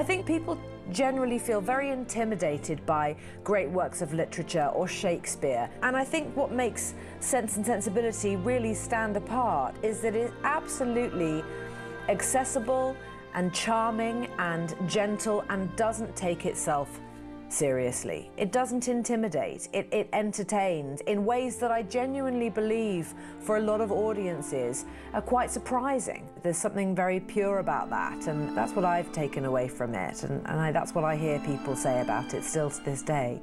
I think people generally feel very intimidated by great works of literature or Shakespeare. And I think what makes Sense and Sensibility really stand apart is that it's absolutely accessible and charming and gentle and doesn't take itself seriously. It doesn't intimidate, it, it entertains in ways that I genuinely believe for a lot of audiences are quite surprising. There's something very pure about that, and that's what I've taken away from it, and, and I, that's what I hear people say about it still to this day.